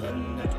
the night.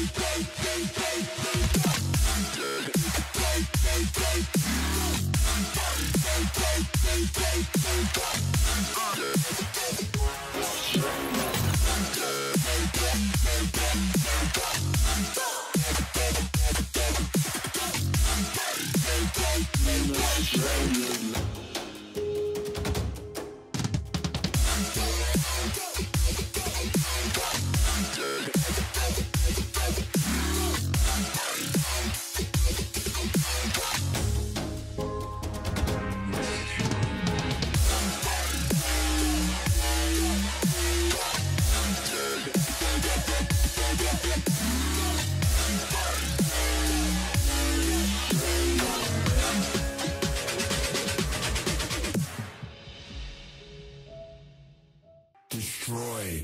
Let's go. Destroy.